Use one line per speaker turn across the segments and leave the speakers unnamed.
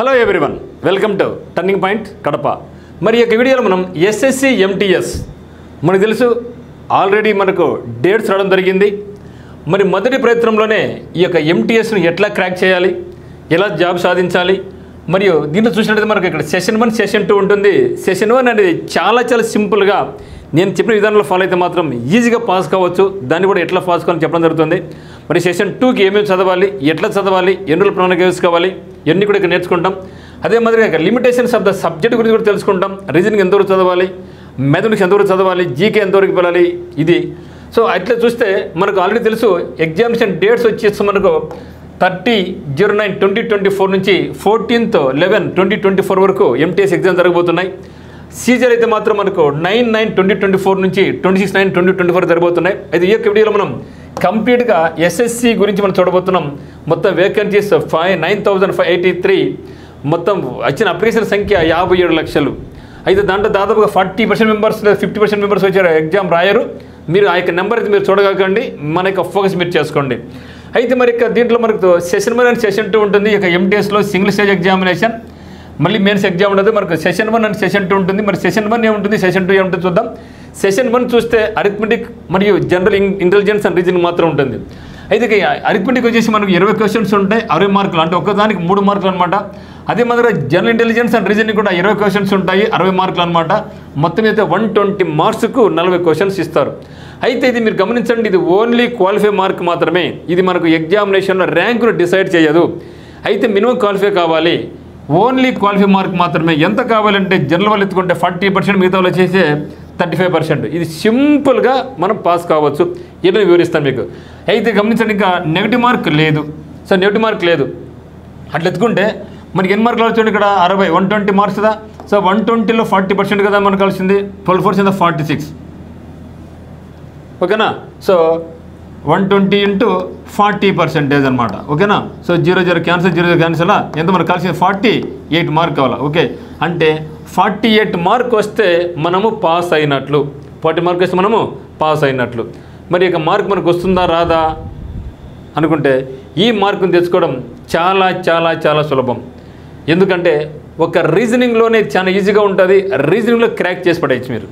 Hello everyone welcome to turning point Kadapa. మరి ఈ యొక్క వీడియోలో మనం ఎస్ఎస్సి ఎంటీఎస్ మనకు తెలుసు ఆల్రెడీ మనకు డేట్స్ రావడం జరిగింది. మరి మొదటి ప్రయత్నంలోనే ఈ యొక్క ఎంటీఎస్ను ఎట్లా క్రాక్ చేయాలి ఎలా జాబ్ సాధించాలి మరియు దీంట్లో చూసినట్లయితే మనకు ఇక్కడ సెషన్ వన్ సెషన్ టూ ఉంటుంది. సెషన్ వన్ అనేది చాలా చాలా సింపుల్గా నేను చెప్పిన విధానంలో ఫాలో అయితే మాత్రం ఈజీగా పాస్ కావచ్చు. దాన్ని కూడా ఎట్లా పాస్ కావాలని చెప్పడం జరుగుతుంది. మరి సెషన్ టూకి ఏమేమి చదవాలి ఎట్లా చదవాలి ఎన్ని రోజులు ప్రణాళిక వేసుకోవాలి ఇవన్నీ కూడా ఇక్కడ నేర్చుకుంటాం. అదే మాదిరిగా ఇక్కడ లిమిటేషన్స్ ఆఫ్ ద సబ్జెక్ట్ గురించి కూడా తెలుసుకుంటాం. రీజనింగ్ ఎంతవరకు చదవాలి? మ్యాథమెటిక్స్ ఎంతవరకు చదవాలి? జీకే ఎంతవరకు వెళ్ళాలి? ఇది. సో అట్లా చూస్తే మనకు ఆల్రెడీ తెలుసు ఎగ్జామినేషన్ డేట్స్ వచ్చేసి మనకు thirty zero nine twenty twenty four నుంచి fourteenth eleven twenty twenty four వరకు ఎంటీఎస్ ఎగ్జామ్ జరగబోతున్నాయి. సీజర్ అయితే మాత్రం మనకు nine nine twenty twenty four నుంచి twenty six nine twenty twenty four జరగబోతున్నాయి. అయితే ఈ యొక్క వీడియోలో మనం కంప్లీట్గా ఎస్ఎస్సి గురించి మనం చూడబోతున్నాం. మొత్తం vacancies five nine thousand five eighty three. మొత్తం వచ్చిన అప్లికేషన్ సంఖ్య యాభై ఏడు లక్షలు. అయితే దాంట్లో దాదాపుగా ఫార్టీ పర్సెంట్ మెంబర్స్ లేదా ఫిఫ్టీ పర్సెంట్ మెంబర్స్ వచ్చారు. ఎగ్జామ్ రాయరు. మీరు ఆ యొక్క నెంబర్ అయితే మీరు చూడగలకండి మన యొక్క ఫోకస్ మీరు చేసుకోండి. అయితే మరి ఇక దీంట్లో మనకు session one and session two ఉంటుంది. ఇక ఎంటీఎస్లో సింగిల్ స్టేజ్ ఎగ్జామినేషన్. మళ్ళీ మెయిన్స్ ఎగ్జామ్ ఉండదు. మనకు session one and session two ఉంటుంది. మరి సెషన్ వన్ ఏముంటుంది సెషన్ టూ ఏముంటుంది చూద్దాం. సెషన్ వన్ చూస్తే అరిథమెటిక్ మరియు జనరల్ ఇంటెలిజెన్స్ అండ్ రీజనింగ్ మాత్రం ఉంటుంది. అయితే అరిథమెటిక్ వచ్చేసి మనకు ఇరవై క్వశ్చన్స్ ఉంటాయి అరవై మార్కులు. అంటే ఒక్కదానికి మూడు మార్కులు అనమాట అదే మాదిరిగా జనరల్ ఇంటెలిజెన్స్ అండ్ రీజనింగ్ కూడా ఇరవై క్వశ్చన్స్ ఉంటాయి అరవై మార్కులు అనమాట మొత్తం అయితే వన్ ట్వంటీ మార్క్స్కు నలభై క్వశ్చన్స్ ఇస్తారు. అయితే ఇది మీరు గమనించండి ఇది ఓన్లీ క్వాలిఫై మార్క్ మాత్రమే. ఇది మనకు ఎగ్జామినేషన్లో ర్యాంకును డిసైడ్ చేయదు. అయితే మినిమం క్వాలిఫై కావాలి. ఓన్లీ క్వాలిఫై మార్క్ మాత్రమే. ఎంత కావాలంటే జనరల్ వాళ్ళు ఎత్తుకుంటే ఫార్టీ పర్సెంట్ మిగతా వాళ్ళు చేసే థర్టీ ఫైవ్ పర్సెంట్. ఇది సింపుల్గా మనం పాస్ కావచ్చు. ఇలా వివరిస్తాను మీకు. అయితే గమనించండి ఇంకా నెగిటివ్ మార్క్ లేదు. సో నెగిటివ్ మార్క్ లేదు. అట్లా ఎత్తుకుంటే మనకి ఎన్ని మార్కులు చూడండి ఇక్కడ? అరవై. వన్ ట్వంటీ మార్క్స్ కదా. సో వన్ ట్వంటీలో ఫార్టీ పర్సెంట్ కదా మనకు కలిసింది. Twelve fours forty six. ఓకేనా? So one twenty into forty percentage అనమాట ఓకేనా? So zero zero cancel zero zero cancel ఎంత మనకు కలిసింది? ఫార్టీ ఎయిట్ మార్క్ కావాలా? ఓకే. అంటే ఫార్టీ ఎయిట్ మార్క్ వస్తే మనము పాస్ అయినట్లు. ఫార్టీ మార్క్ వస్తే మనము పాస్ అయినట్లు. మరి ఇక మార్క్ మనకు వస్తుందా రాదా? అనుకుంటే ఈ మార్కును తెచ్చుకోవడం చాలా చాలా చాలా సులభం. ఎందుకంటే ఒక రీజనింగ్లోనే చాలా ఈజీగా ఉంటుంది. రీజనింగ్లో క్రాక్ చేసి పడేయచ్చు మీరు.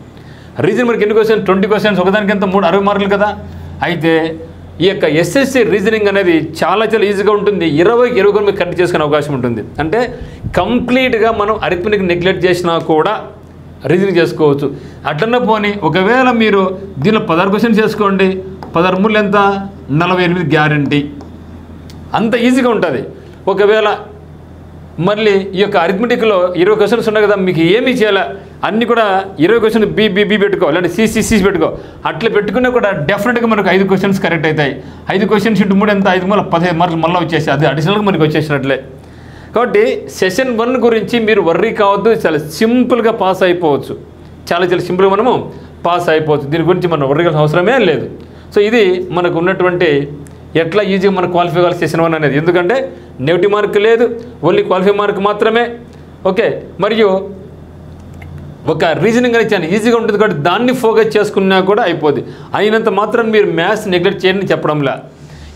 రీజనింగ్ మనకి ఎన్ని క్వశ్చన్ ట్వంటీ క్వశ్చన్స్ ఒకదానికి ఎంత మూడు అరవై మార్కులు కదా? అయితే ఈ యొక్క ఎస్ఎస్సి రీజనింగ్ అనేది చాలా చాలా ఈజీగా ఉంటుంది. ఇరవై ఇరవై కూడా మీకు కరెక్ట్ చేసుకునే అవకాశం ఉంటుంది. అంటే కంప్లీట్గా మనం అరిథమెటిక్ నెగ్లెక్ట్ చేసినా కూడా రీజనింగ్ చేసుకోవచ్చు. అట్లన్న పోని ఒకవేళ మీరు దీనిలో పదహారు క్వశ్చన్స్ చేసుకోండి. పదహారు మూడు ఎంత? నలభై ఎనిమిది గ్యారంటీ అంత ఈజీగా ఉంటుంది. ఒకవేళ మళ్ళీ ఈ యొక్క అరిథమెటిక్లో ఇరవై క్వశ్చన్స్ ఉన్నాయి కదా మీకు ఏమీ చేయాలా? అన్నీ కూడా ఇరవై క్వశ్చన్ బి బి పెట్టుకో లేదంటే సిసిసి పెట్టుకో. అట్లా పెట్టుకున్నా కూడా డెఫినెట్గా మనకు ఐదు క్వశ్చన్స్ కరెక్ట్ అవుతాయి. ఐదు క్వశ్చన్స్ ఇంటూ మూడు ఎంత? ఐదు మూల పదిహేను మార్కులు మళ్ళీ వచ్చేసి అది అడిషనల్గా మనకు వచ్చేసినట్లే. కాబట్టి సెషన్ వన్ గురించి మీరు వర్రీ కావద్దు. చాలా సింపుల్గా పాస్ అయిపోవచ్చు. చాలా చాలా సింపుల్గా మనము పాస్ అయిపోవచ్చు. దీని గురించి మనం వర్రీ అవసరమే లేదు. సో ఇది మనకు ఉన్నటువంటి ఎట్లా ఈజీగా మనం క్వాలిఫై కావాలి సెషన్ వన్ అనేది? ఎందుకంటే నెగిటివ్ మార్క్ లేదు ఓన్లీ క్వాలిఫై మార్క్ మాత్రమే. ఓకే మరియు ఒక రీజనింగ్ ఇచ్చాను. ఈజీగా ఉంటుంది కాబట్టి దాన్ని ఫోకస్ చేసుకున్నా కూడా అయిపోద్ది. అయినంత మాత్రం మీరు మ్యాథ్స్ నెగ్లెక్ట్ చేయండి చెప్పడంలా.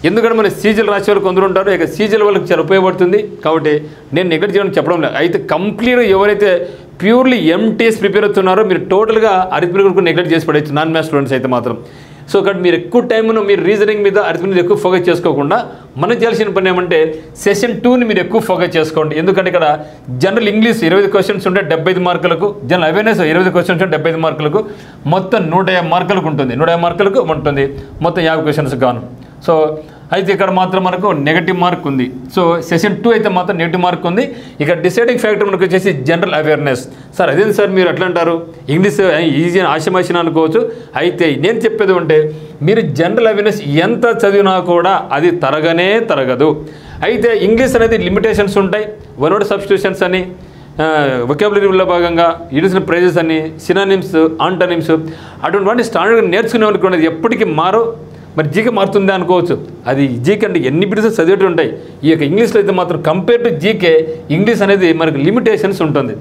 ఎందుకంటే మన సీజల్ రాసే వాళ్ళు కొందరు ఉంటారు ఇక సీజల్ వాళ్ళకి చాలా ఉపయోగపడుతుంది. కాబట్టి నేను నెగ్లెక్ట్ చేయడం చెప్పడం లేదు అయితే కంప్లీట్గా ఎవరైతే ప్యూర్లీ ఎంటీఎస్ ప్రిపేర్ అవుతున్నారో మీరు టోటల్గా అరిథమెటిక్ నెగ్లెక్ట్ చేసి పడవచ్చు నాన్ మ్యాథ్స్ స్టూడెంట్స్ అయితే మాత్రం. సో కాబట్టి మీరు ఎక్కువ టైంను మీరు రీజనింగ్ మీద అరిథమెటిక్ ఎక్కువ ఫోకస్ చేసుకోకుండా మనం చేయాల్సిన పని ఏమంటే సెషన్ టూని మీరు ఎక్కువ ఫోకస్ చేసుకోండి. ఎందుకంటే ఇక్కడ జనరల్ ఇంగ్లీష్ ఇరవై క్వశ్చన్స్ ఉంటే డెబ్బై ఐదు మార్కులకు జనరల్ అవేర్నెస్ ఇరవై క్వశ్చన్స్ ఉంటే డెబ్బై ఐదు మార్కులకు మొత్తం నూట యాభై మార్కులకు ఉంటుంది. నూట యాభై మార్కులకు ఉంటుంది. మొత్తం యాభై క్వశ్చన్స్ గాను. సో అయితే ఇక్కడ మాత్రం మనకు నెగటివ్ మార్క్ ఉంది. సో సెషన్ టూ అయితే మాత్రం నెగిటివ్ మార్క్ ఉంది. ఇక్కడ డిసైడింగ్ ఫ్యాక్టర్ మనకు వచ్చేసి జనరల్ అవేర్నెస్ సార్ అదేంటి సార్ మీరు ఎట్లా అంటారు? ఇంగ్లీష్ ఈజీ ఆశమాసిన అనుకోవచ్చు. అయితే నేను చెప్పేది ఉంటే మీరు జనరల్ అవేర్నెస్ ఎంత చదివినా కూడా అది తరగనే తరగదు. అయితే ఇంగ్లీష్ అనేది లిమిటేషన్స్ ఉంటాయి. వన్ వర్డ్ సబ్స్టిట్యూషన్స్ అని eh, వొకాబులరీలో భాగంగా యూనివర్సల్ ప్రైజెస్ అని సినానిమ్స్ ఆంటనిమ్స్ అటువంటి స్టాండర్డ్ నేర్చుకునే వాళ్ళకి ఎప్పటికీ మారో మరి జీకే మారుతుందా అనుకోవచ్చు. అది జీకే అంటే ఎన్ని బిడ్స్ చదివేటి ఉంటాయి. ఈ యొక్క ఇంగ్లీష్లో అయితే మాత్రం కంపేర్ టు జీకే ఇంగ్లీష్ అనేది మనకు లిమిటేషన్స్ ఉంటుంది.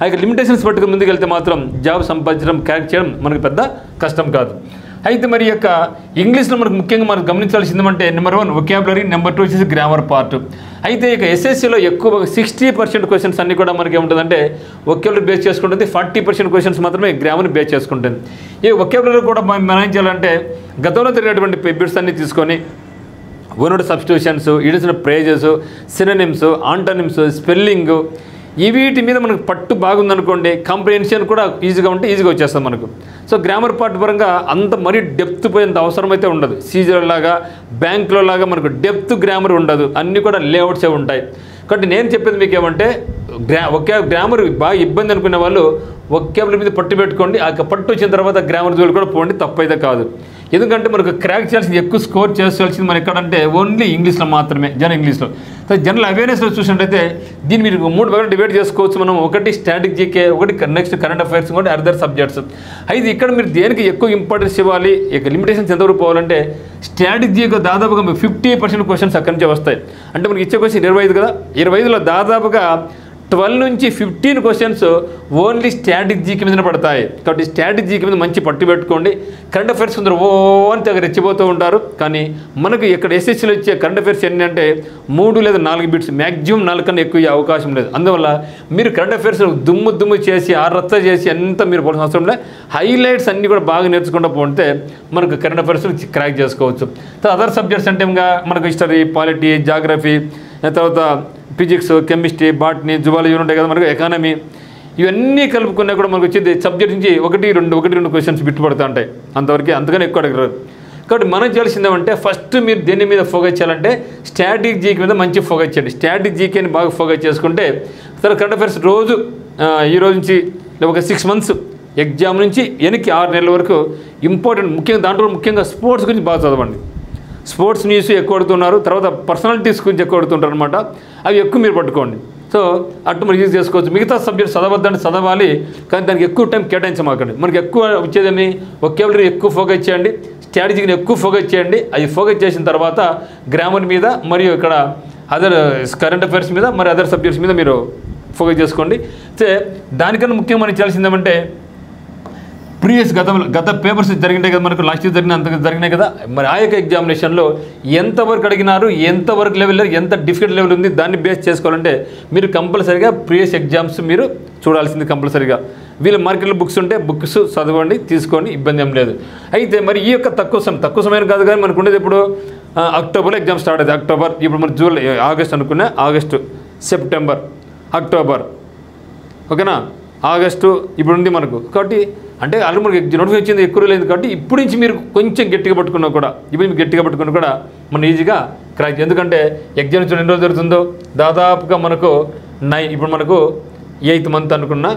ఆ యొక్క లిమిటేషన్స్ పట్టుకుని ముందుకు వెళ్తే మాత్రం జాబ్ సంపాదించడం క్యాక్ చేయడం మనకు పెద్ద కష్టం కాదు. అయితే మరి యొక్క ఇంగ్లీష్లో మనకు ముఖ్యంగా మనం గమనించాల్సింది ఏమంటే number one vocabulary number two వచ్చేసి గ్రామర్ పార్ట్ అయితే ఇక ఎస్ఎస్సిలో ఎక్కువ సిక్స్టీ పర్సెంట్ క్వశ్చన్స్ అన్ని కూడా మనకి ఏముంటుందంటే ఒకేబులరీ బేస్ చేసుకుంటుంది. ఫార్టీ పర్సెంట్ క్వశ్చన్స్ మాత్రమే గ్రామర్ని బేస్ చేసుకుంటుంది. ఈ ఒకేబులరీ కూడా మనం మనం ఏం చేయాలంటే గతంలో జరిగినటువంటి బిట్స్ అన్ని తీసుకొని వర్డ్ సబ్స్టిట్యూషన్స్ ఇడిసిన ప్రేజెస్ సిననిమ్స్ ఆంటనిమ్స్ స్పెల్లింగ్ ఈ వీటి మీద మనకు పట్టు బాగుందనుకోండి కాంప్రిహెన్షన్ కూడా ఈజీగా ఉంటే ఈజీగా వచ్చేస్తుంది మనకు. సో గ్రామర్ పార్ట్ పరంగా అంత మరీ డెప్త్ పోయేంత అవసరం అయితే ఉండదు. సీజర్ లాగా బ్యాంక్లో లాగా మనకు డెప్త్ గ్రామర్ ఉండదు. అన్నీ కూడా లేఅవుట్సే ఉంటాయి. కాబట్టి నేను చెప్పేది మీకు ఏమంటే గ్రా ఒకే గ్రామర్ బాగా ఇబ్బంది అనుకునే వాళ్ళు ఒకేబుల్ మీద పట్టు పెట్టుకోండి. ఆ పట్టు వచ్చిన తర్వాత గ్రామర్ జోలు కూడా పోండి తప్పైతే కాదు. ఎందుకంటే మనకు క్రాక్ చేయాల్సింది ఎక్కువ స్కోర్ చేసుకోవాల్సింది మనం ఎక్కడంటే ఓన్లీ ఇంగ్లీష్లో మాత్రమే జన ఇంగ్లీష్లో సో జనరల్ అవేర్నెస్లో చూసినట్టయితే దీన్ని మీరు మూడు భాగాలు డివైడ్ చేసుకోవచ్చు. మనం ఒకటి స్టాటిక్ జీకే ఒకటి నెక్స్ట్ కరెంట్ అఫైర్స్ కూడా అదర్ సబ్జెక్ట్స్ అయితే ఇక్కడ మీరు దేనికి ఎక్కువ ఇంపార్టెన్స్ ఇవ్వాలి? ఇక లిమిటేషన్స్ ఎంతవరకు పోవాలంటే స్టాటిక్ జీకే దాదాపుగా మీకు ఫిఫ్టీ పర్సెంట్ క్వశ్చన్స్ అక్కడి నుంచి వస్తాయి. అంటే మనకి ఇచ్చే క్వశ్చన్ ఇరవై ఐదు కదా? ఇరవై ఐదులో దాదాపుగా ట్వెల్వ్ నుంచి ఫిఫ్టీన్ క్వశ్చన్స్ ఓన్లీ స్ట్రాటజీకి మీద పడతాయి. కాబట్టి స్ట్రాటజీకి మీద మంచి పట్టు పెట్టుకోండి. కరెంట్ అఫైర్స్ కొందరు ఓ అని తెగ రెచ్చిపోతూ ఉంటారు. కానీ మనకు ఇక్కడ ఎస్ఎస్సీలో వచ్చే కరెంట్ అఫైర్స్ ఏంటంటే అంటే మూడు లేదా నాలుగు బిట్స్ మ్యాక్సిమం నాలుగు కన్నా ఎక్కువ అవకాశం లేదు. అందువల్ల మీరు కరెంట్ అఫైర్స్ దుమ్ము దుమ్ము చేసి ఆ చేసి అంతా మీరు పోవాల్సిన అవసరం లేదు హైలైట్స్ అన్నీ కూడా బాగా నేర్చుకుంటూ పోతే మనకు కరెంట్ అఫైర్స్ క్రాక్ చేసుకోవచ్చు. అదర్ సబ్జెక్ట్స్ అంటే ఇంకా మనకు హిస్టరీ పాలిటీ జాగ్రఫీ తర్వాత ఫిజిక్స్ కెమిస్ట్రీ బాటనీ జువాలజీ ఉంటాయి కదా మనకు ఎకానమీ. ఇవన్నీ కలుపుకున్నా కూడా మనకు వచ్చేది సబ్జెక్ట్ నుంచి ఒకటి రెండు ఒకటి రెండు క్వశ్చన్స్ బిట్టుపడుతూ ఉంటాయి. అంతవరకు అంతగానే ఎక్కువ అడగరు. కాబట్టి మనం చేయాల్సింది ఏమంటే ఫస్ట్ మీరు దేని మీద ఫోకస్ చేయాలంటే స్టాటిక్ జీకే మీద మంచి ఫోకస్ చేయండి. స్టాటిక్ జీకేని బాగా ఫోకస్ చేసుకుంటే తర్వాత కరెంట్ అఫైర్స్ రోజు ఈ రోజు నుంచి ఒక సిక్స్ మంత్స్ ఎగ్జామ్ నుంచి వెనక్కి ఆరు నెలల వరకు ఇంపార్టెంట్ ముఖ్యంగా దాంట్లో ముఖ్యంగా స్పోర్ట్స్ గురించి బాగా చదవండి. స్పోర్ట్స్ న్యూస్ ఎక్కువ అడుగుతున్నారు తర్వాత పర్సనాలిటీస్ గురించి ఎక్కువ అడుగుతుంటారు అనమాట అవి ఎక్కువ మీరు పట్టుకోండి. సో అటు మనం యూజ్ చేసుకోవచ్చు. మిగతా సబ్జెక్ట్ చదవద్దని చదవాలి కానీ దానికి ఎక్కువ టైం కేటాయించమాకండి. మనకి ఎక్కువ వచ్చేదని ఒకేబులరీ ఎక్కువ ఫోకస్ చేయండి స్ట్రాటజీని ఎక్కువ ఫోకస్ చేయండి అది ఫోకస్ చేసిన తర్వాత గ్రామర్ మీద మరియు ఇక్కడ అదర్ కరెంట్ అఫైర్స్ మీద మరి అదర్ సబ్జెక్ట్స్ మీద మీరు ఫోకస్ చేసుకోండి. అయితే దానికన్నా ముఖ్యం మనం చేయాల్సిందేమంటే ప్రీవియస్ గతంలో గత పేపర్స్ జరిగినాయి కదా మనకు లాస్ట్ ఇయర్ జరిగిన అంత జరిగినాయి కదా. మరి ఆ యొక్క ఎగ్జామినేషన్లో ఎంతవరకు అడిగినారు ఎంతవరకు లెవెల్ ఎంత డిఫికల్ట్ లెవెల్ ఉంది దాన్ని బేస్ చేసుకోవాలంటే మీరు కంపల్సరీగా ప్రీవియస్ ఎగ్జామ్స్ మీరు చూడాల్సింది కంపల్సరీగా. వీళ్ళ మార్కెట్లో బుక్స్ ఉంటే బుక్స్ చదవండి తీసుకోండి ఇబ్బంది ఏం లేదు. అయితే మరి ఈ యొక్క తక్కువ సమయం తక్కువ సమయం కాదు కానీ మనకు ఉండేది ఇప్పుడు అక్టోబర్లో ఎగ్జామ్ స్టార్ట్ అయింది అక్టోబర్ ఇప్పుడు మన జూలై ఆగస్ట్ అనుకున్నా ఆగస్టు సెప్టెంబర్ అక్టోబర్. ఓకేనా? ఆగస్టు ఇప్పుడు ఉంది మనకు. కాబట్టి అంటే ఆల్రెడీ మనకి నోటిఫికేషన్ వచ్చింది ఎక్కువ లేదు కాబట్టి ఇప్పుడు నుంచి మీరు కొంచెం గట్టిగా పట్టుకున్నా కూడా ఇప్పుడు మీరు గట్టిగా పట్టుకున్నా కూడా మనం ఈజీగా క్రాక్ ఎందుకంటే ఎగ్జామ్ చూడండి ఎన్ని రోజులు జరుగుతుందో దాదాపుగా మనకు నై ఇప్పుడు మనకు ఎయిత్ మంత్ అనుకున్నా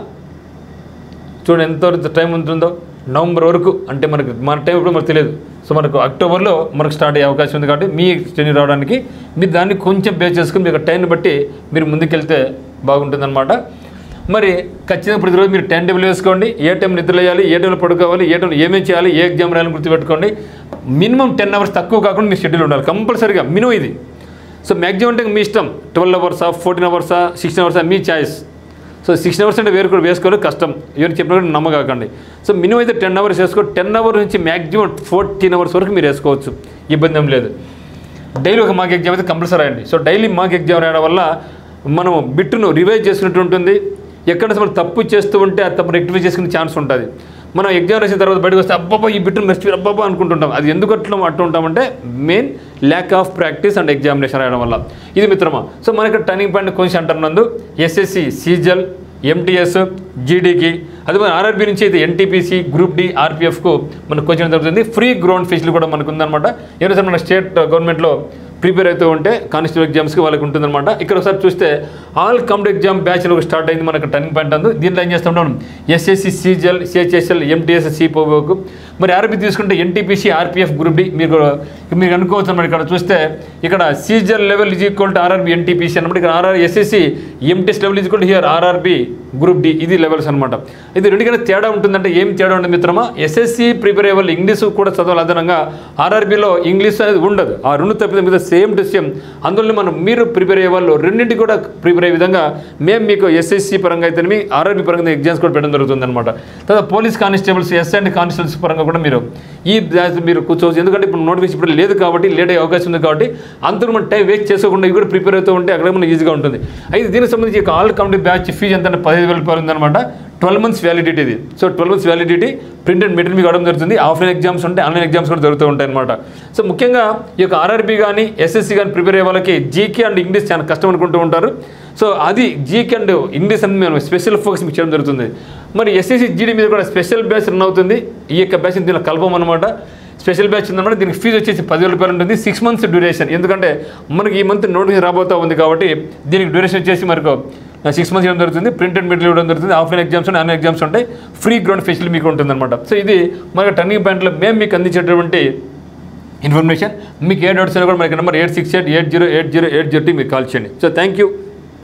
చూడండి ఎంత టైం ఉంటుందో. నవంబర్ వరకు అంటే మనకు మన టైం ఇప్పుడు మనకు తెలియదు. సో మనకు అక్టోబర్లో మనకు స్టార్ట్ అయ్యే అవకాశం ఉంది కాబట్టి మీ స్టడీ రావడానికి మీరు దాన్ని కొంచెం బేస్ చేసుకుని మీకు టైంని బట్టి మీరు ముందుకెళ్తే బాగుంటుందన్నమాట. మరి ఖచ్చితంగా ప్రతిరోజు మీరు టైం టేబుల్ వేసుకోండి ఏ టైం నిద్ర వేయాలి ఏ టైంలో పడుకోవాలి ఏ టైంలో ఏమేమి చేయాలి ఏ ఎగ్జామ్ రాయాలని గుర్తుపెట్టుకోండి. మినిమం టెన్ అవర్స్ తక్కువ కాకుండా మీ షెడ్యూల్ ఉండాలి కంపల్సరీగా మినిమం ఇది. సో మ్యాక్సిమం అంటే మీ ఇష్టం ట్వెల్వ్ అవర్సా ఫోర్టీన్ అవర్సా సిక్స్టీన్ అవర్సా మీ చాయిస్. సో సిక్స్టీన్ అవర్స్ అంటే వేరు కూడా వేసుకోవాలి కష్టం. ఎవరు చెప్పినప్పుడు నమ్మకాకండి సో మినిమం అయితే టెన్ అవర్స్ వేసుకో టెన్ అవర్ నుంచి మ్యాక్సిమం ఫోర్టీన్ అవర్స్ వరకు మీరు వేసుకోవచ్చు ఇబ్బంది ఏం లేదు. డైలీ ఒక మాకు ఎగ్జామ్ అయితే కంపల్సరీ రాయండి. సో డైలీ మాకు ఎగ్జామ్ రాయడం వల్ల మనం బిట్టును రివైజ్ చేసినట్టు ఉంటుంది. ఎక్కడ మనం తప్పు చేస్తూ ఉంటే అది తప్పు రెక్టిఫై చేసుకునే ఛాన్స్ ఉంటుంది. మనం ఎగ్జామ్ రాసిన తర్వాత బయటకు వస్తే అబ్బాబా ఈ బిట్టును మర్చిపోయి అబ్బాబా అనుకుంటుంటాం. అది ఎందుకు అట్లా అట్టు ఉంటామంటే main lack of practice and examination రాయడం వల్ల. ఇది మిత్రమా? సో మనకి టర్నింగ్ పాయింట్ కొంచెం అంటారు నందు. ఎస్ఎస్సి సీజల్ ఎంటీఎస్ జీడీకి అది మన ఆర్ఆర్బీ నుంచి అయితే ఎన్టీపీసీ గ్రూప్ డి ఆర్పీఎఫ్కు మనకు కోచింగ్ జరుగుతుంది. ఫ్రీ గ్రౌండ్ ఫీజులు కూడా మనకు ఉందన్నమాట ఎవరైతే మన స్టేట్ గవర్నమెంట్లో ప్రిపేర్ అవుతూ ఉంటే కానిస్టేబుల్ ఎగ్జామ్స్కి వాళ్ళకి ఉంటుందన్నమాట. ఇక్కడ ఒకసారి చూస్తే all complete exam batch start అయింది మనకు టర్నింగ్ పాయింట్ అందు. దీంట్లో ఏం చేస్తుంటాం ఎస్ఎస్సి సిజిఎల్ సిహెచ్ఎస్ఎల్ ఎంటీఎస్ సిపోకు మరి ఆర్బీ తీసుకుంటే ఎన్టీపీసీ ఆర్పీఎఫ్ గ్రూప్ డి మీరు మీరు అనుకోవచ్చు అన్నమాట ఇక్కడ చూస్తే ఇక్కడ Caesar level is equal to RRB NTPC అన్నమాట. ఇక్కడ RR SSC MTS level is equal to here RRB group D ఇది లెవెల్స్ అనమాట ఇది రెండుకైనా తేడా ఉంటుందంటే ఏం తేడా ఉంటుంది మిత్రమా? ఎస్ఎస్సి ప్రిపేర్ అయ్యే ఇంగ్లీష్ కూడా చదవాలి అదనంగా ఆర్ఆర్బీలో ఇంగ్లీష్ అనేది ఉండదు. ఆ రెండు తప్పితే మీద సేమ్ టు సేమ్ అందువల్ల మనం మీరు ప్రిపేర్ అయ్యే వాళ్ళు రెండింటి కూడా ప్రిపేర్ అయ్యే విధంగా మేము మీకు ఎస్ఎస్సి పరంగా అయితే ఆర్ఆర్బీ పరంగా ఎగ్జామ్స్ కూడా పెట్టడం జరుగుతుంది అనమాట తర్వాత police constables S and constables పరంగా కూడా మీరు ఈ బ్యాచ్ మీరు కూర్చోవచ్చు. ఎందుకంటే ఇప్పుడు నోటిఫికేషన్ ఇప్పుడు లేదు కాబట్టి లేట్ అయ్యే అవకాశం ఉంది కాబట్టి అందరూ మనం టైం వేస్ట్ చేసుకోకుండా ఇవి కూడా ప్రిపేర్ అవుతూ ఉంటే అక్కడ మనకి ఈజీగా ఉంటుంది. అయితే దీనికి సంబంధించి ఒక ఆల్ కమిటీ బ్యాచ్ ఫీజు ఎంత అంటే పదిహేను వేల రూపాయలు ఉందన్నమాట. ట్వెల్వ్ మంత్స్ వ్యాలిడిటీ ఇది. So twelve months validity print and material మీకు అవడం జరుగుతుంది. ఆఫ్లైన్ ఎగ్జామ్స్ ఉంటాయి ఆన్లైన్ ఎగ్జామ్స్ కూడా జరుగుతూ ఉంటాయి అనమాట సో ముఖ్యంగా ఈ యొక్క ఆర్ఆర్బీ కానీ ఎస్ఎస్సి కానీ ప్రిపేర్ అయ్యే వాళ్ళకి జీకే అండ్ ఇంగ్లీష్ చాలా కష్టం అనుకుంటూ ఉంటారు. సో అది జీకే అండ్ ఇంగ్లీష్ అని మేము స్పెషల్ ఫోకస్ మీకు చేయడం జరుగుతుంది. మరి ఎస్ఎస్సి జీడీ మీద కూడా స్పెషల్ బ్యాచ్ రన్ అవుతుంది. ఈ యొక్క బ్యాచ్ దీనిలో కలపం అనమాట స్పెషల్ బ్యాచ్ ఉందన్నమాట. దీనికి ఫీజు వచ్చేసి పదివేల రూపాయలు ఉంటుంది. సిక్స్ మంత్స్ డ్యూరేషన్ ఎందుకంటే మనకి ఈ మంత్ నోటిఫికేషన్ రాబోతా ఉంది కాబట్టి దీనికి డ్యూరేషన్ వచ్చేసి మనకు సిక్స్ మంత్స్ ఇవ్వడం జరుగుతుంది. ప్రింట్ అండ్ మెటీరియల్ ఇవ్వడం జరుగుతుంది. ఆఫ్లైన్ ఎగ్జామ్స్ ఆన్లైన్ ఎగ్జామ్స్ ఉంటాయి. ఫ్రీ గ్రౌండ్ ఫెసిలిటీ మీకు ఉంటుందన్నమాట. సో ఇది మనకు టర్నింగ్ పాయింట్లో మేము మీకు అందించేటటువంటి ఇన్ఫర్మేషన్ మీకు ఏ డౌట్స్ అయినా కూడా మనకి number eight six eight eight zero eight zero eight zero మీకు కాల్ చేయండి. So thank you